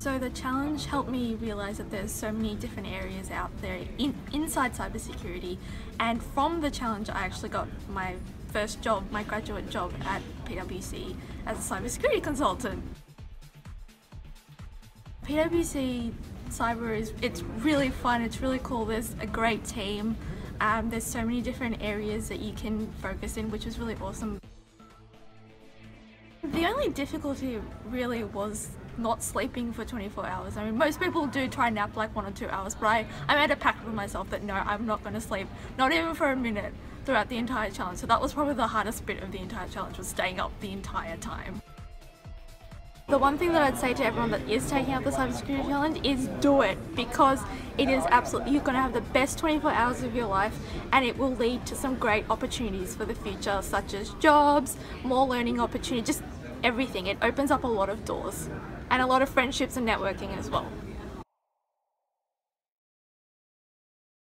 So the challenge helped me realize that there's so many different areas out there in, inside cybersecurity and from the challenge I actually got my first job, my graduate job at PwC as a cybersecurity consultant. PwC Cyber is it's really fun, it's really cool, there's a great team, um, there's so many different areas that you can focus in which is really awesome. The only difficulty really was not sleeping for 24 hours. I mean, most people do try and nap like one or two hours, but I, I made a pact with myself that no, I'm not going to sleep, not even for a minute throughout the entire challenge. So that was probably the hardest bit of the entire challenge was staying up the entire time. The one thing that I'd say to everyone that is taking up the cybersecurity challenge is do it because it is absolutely, you're going to have the best 24 hours of your life and it will lead to some great opportunities for the future such as jobs, more learning opportunities, just everything. It opens up a lot of doors and a lot of friendships and networking as well.